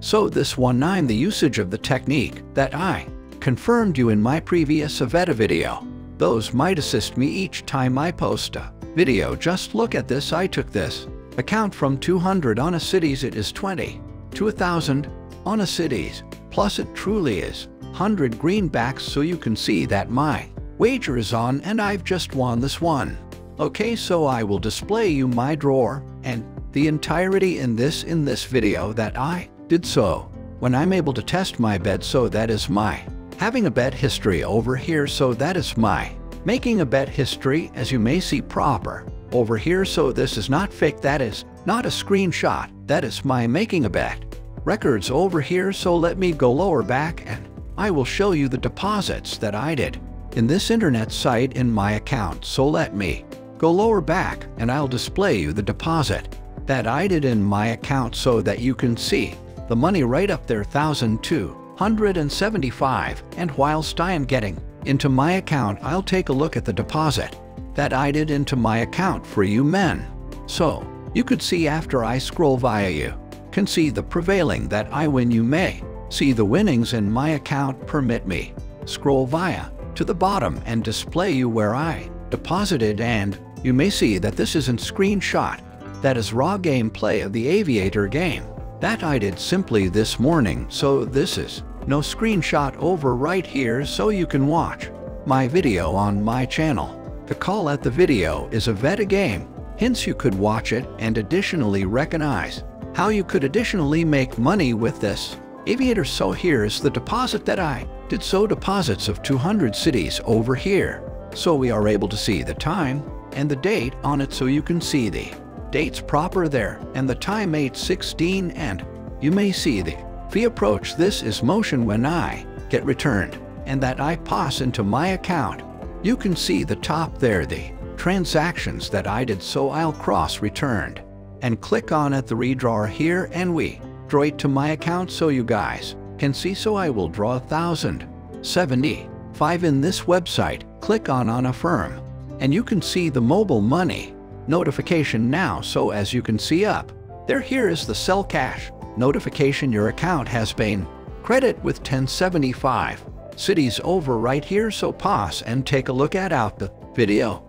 So this one nine the usage of the technique that I confirmed you in my previous Aviator video. Those might assist me each time I post a video. Just look at this I took this account from 200 on a cedis it is 20 to a thousand on a cedis plus it truly is 100 greenbacks so you can see that my wager is on and I've just won this one. Okay so I will display you my drawer and the entirety in this in this video that I did so. When I'm able to test my bet so that is my. Having a bet history over here so that is my. Making a bet history as you may see proper. Over here so this is not fake that is not a screenshot that is my making a bet. Records over here so let me go lower back and I will show you the deposits that I did in this internet site in my account so let me go lower back and I'll display you the deposit that I did in my account so that you can see the money right up there 1,275 and whilst I am getting into my account I'll take a look at the deposit that I did into my account for you men. So, you could see after I scroll via you, can see the prevailing that I win you may see the winnings in my account permit me. Scroll via to the bottom and display you where I deposited and you may see that this isn't screenshot. That is raw gameplay of the Aviator game. That I did simply this morning, so this is no screenshot over right here so you can watch my video on my channel. The call at the video is Aviator game, hence you could watch it and additionally recognize how you could additionally make money with this. Aviator so here's the deposit that I did so deposits of 200 cedis over here. So we are able to see the time and the date on it so you can see the dates proper there and the time 816 and you may see the fee approach. This is motion when I get returned and that I pass into my account. You can see the top there the transactions that I did. So I'll cross returned and click on at the redraw here and we draw it to my account. So you guys can see. So I will draw thousand seventy five in this website. Click on on affirm and you can see the mobile money notification now so as you can see up. There here is the sell cash notification your account has been credit with 1075 cedis over right here so pause and take a look at out the video.